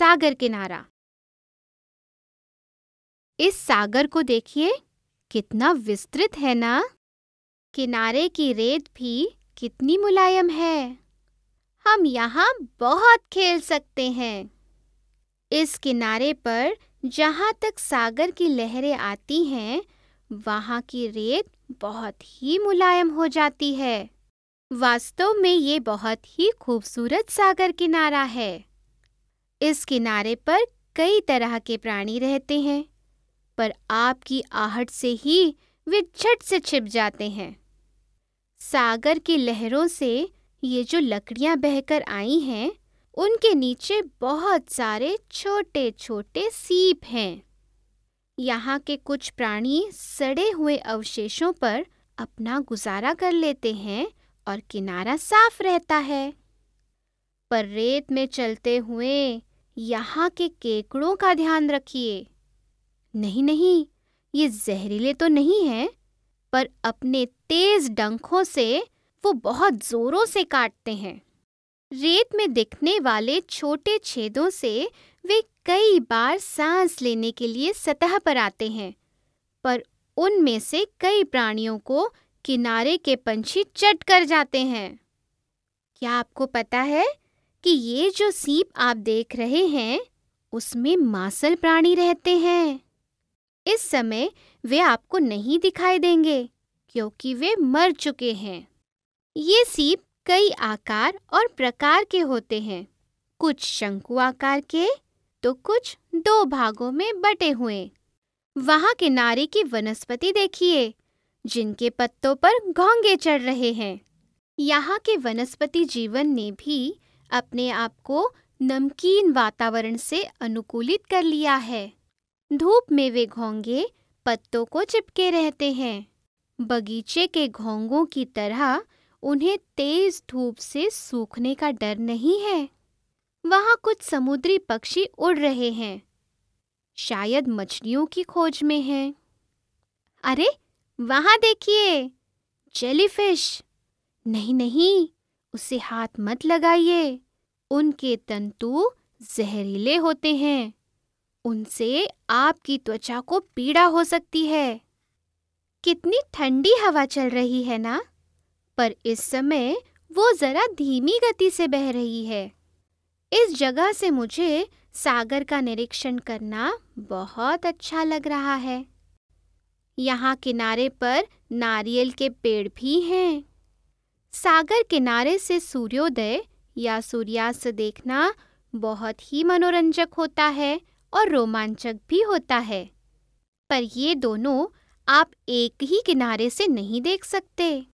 सागर किनारा। इस सागर को देखिए, कितना विस्तृत है ना? किनारे की रेत भी कितनी मुलायम है। हम यहाँ बहुत खेल सकते हैं। इस किनारे पर जहाँ तक सागर की लहरें आती हैं, वहाँ की रेत बहुत ही मुलायम हो जाती है। वास्तव में ये बहुत ही खूबसूरत सागर किनारा है। इस किनारे पर कई तरह के प्राणी रहते हैं, पर आपकी आहट से ही वे झट से छिप जाते हैं। सागर की लहरों से ये जो लकड़ियाँ बहकर आई हैं, उनके नीचे बहुत सारे छोटे छोटे सीप हैं। यहाँ के कुछ प्राणी सड़े हुए अवशेषों पर अपना गुजारा कर लेते हैं और किनारा साफ़ रहता है। पर रेत में चलते हुए यहाँ के केकड़ों का ध्यान रखिए। नहीं नहीं, ये जहरीले तो नहीं है, पर अपने तेज डंखों से वो बहुत जोरों से काटते हैं। रेत में दिखने वाले छोटे छेदों से वे कई बार सांस लेने के लिए सतह पर आते हैं, पर उनमें से कई प्राणियों को किनारे के पंछी चट कर जाते हैं। क्या आपको पता है कि ये जो सीप आप देख रहे हैं, उसमें मासल प्राणी रहते हैं। इस समय वे आपको नहीं दिखाई देंगे, क्योंकि वे मर चुके हैं। ये सीप कई आकार और प्रकार के होते हैं। कुछ शंकु आकार के तो कुछ दो भागों में बटे हुए। वहाँ किनारे की वनस्पति देखिए, जिनके पत्तों पर घोंगे चढ़ रहे हैं। यहाँ के वनस्पति जीवन ने भी अपने आप को नमकीन वातावरण से अनुकूलित कर लिया है। धूप में वे घोंगे, पत्तों को चिपके रहते हैं। बगीचे के घोंगों की तरह उन्हें तेज धूप से सूखने का डर नहीं है। वहाँ कुछ समुद्री पक्षी उड़ रहे हैं। शायद मछलियों की खोज में हैं। अरे, वहाँ देखिए, जेलीफिश। नहीं नहीं। उसे हाथ मत लगाइए। उनके तंतु जहरीले होते हैं। उनसे आपकी त्वचा को पीड़ा हो सकती है। कितनी ठंडी हवा चल रही है ना? पर इस समय वो जरा धीमी गति से बह रही है। इस जगह से मुझे सागर का निरीक्षण करना बहुत अच्छा लग रहा है। यहाँ किनारे पर नारियल के पेड़ भी हैं। सागर किनारे से सूर्योदय या सूर्यास्त देखना बहुत ही मनोरंजक होता है और रोमांचक भी होता है। पर ये दोनों आप एक ही किनारे से नहीं देख सकते।